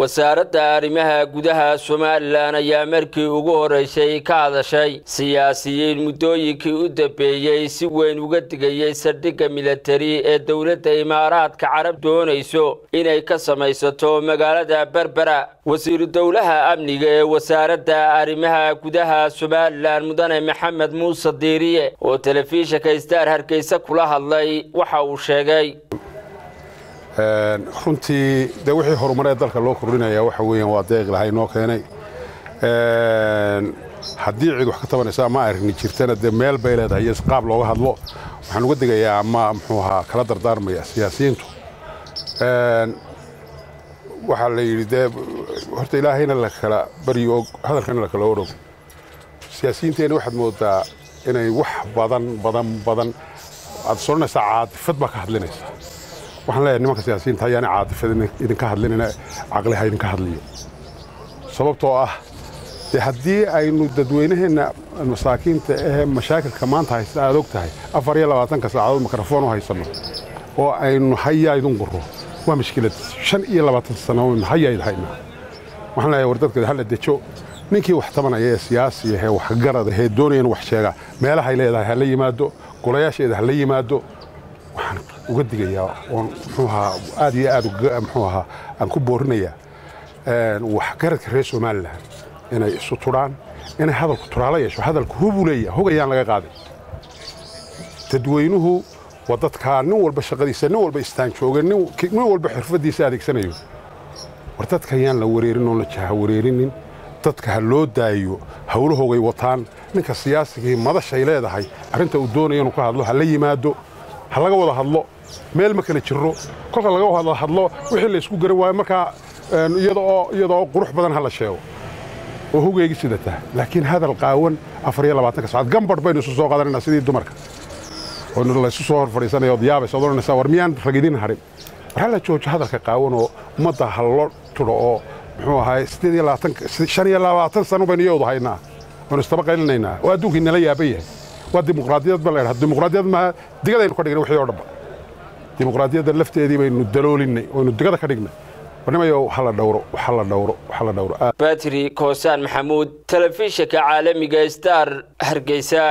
wasaaradda arrimaha gudaha somalilan ayaa markii ugu horeysay ka hadashay siyaasiyiin muddooyinkii u dambeeyey si weyn uga digayay saldhigga militari ee dowladda imaaraadka carab doonayso inay ka samaysato magaalada berbera wasiiru dowlaha amniga ee wasaaradda arrimaha gudaha somalilan mudane maxamed muuse diiriye oo telefishinka star hargeysa kula hadlay waxa uu sheegay runtii de wixii horumaree dalka loo kordhinaya waxa weeyaan waa deeq lahay noo keenay. Haddii cid wax ka tabanaysa ama aragni jirtana dee meel bay leedahay iyo qaab looga hadlo. Waxaan uga digayaa ama muxuu ahaa kala dardaarmaya siyaasiyiintu. Waxaa la yidhi dee horta ilaahayna la kala baryo og hadalkana la kala orog siyaasiyiinteenna waxaad moodaa inay wax badan badan badan. Aad soranaysaa caadifad baa ka hadlinaysaa waxaan leeyahay nimanka siyaasiyiinta ayaana caadifad idinka hadlinayna caqliha idinka hadliyo. Sababtoo ah dee haddii aynu dadweynaheenna masaakiinta ee mashaakilka maanta haysta aad og tahay afar iyo labaatanka saacadood mikrafoon u haysanno oo aynu hayaa idin quro waa mashkilad. Shan iyo labaatan sano hayaa id haynaa. Waxaan leeyahay war dadka dejo. Ninkii wax tabanaya ee siyaasiya ee waxgarada ee doonaya in wax sheega meelahay leedahay hala yimaado. Golayaasheeda hala yimaado. Waxaan uga digayaa oon muxuu ahaa aad iyo aad muxuu ahaa aan ku boorinayaa waxgaradka reer somalilan inay isu tudhaan inay hadalku turaalo yeesho hadalku hubuu leeyahay hogayaan laga qaaday. Dadweynuhu waa dadkaa nin walba shaqadiisa nin walba istaan jooga nin walba xirfadiisa adeegsanayo. War dadka ayaan la wareerin oon la jaha wareerinin dadka ha loo daayo howlahoogay wataan ninka siyaasigii madashay leedahay arrinta uu doonaya inuu ka hadlo ha la yimaado ha laga wada hadlo meel ma kala jiro kolka laga hadlo wixii la isku garan waayo markaa iyadoo qurux badan ha la sheego. Oo hogeygi sidata laakiin hadal qaawan afar iyo labaatanka saacaod gambarh baynu isu soo qaadanaynaa sidii dumarka. Oo laysu soo hor fadhiisanaya od yaabaysa od odhanaysaa war miyaan ragidin harin. War hala joojo hadalka qaawan oo ummadda ha lo tudho oo muxuu ahaay sideed iyo labaatan shan iyo labaatan sano baynu iyadu haynaa. Oonu istaba qaylinaynaa oo adduunkii nala yaaban yahay. Waa dimuqraadiyad ba laydhaha dimuqraadiyad maaha digadaynu ka dhignay wixii oo dhanba dimuqraadiyadda lafteedii baynu daloolinay oynu digada ka dhignay. Warnimayo hala dhawro hala dhawro hala dhawro batri koosaan maxamuud telefishinka caalamiga star hargeysa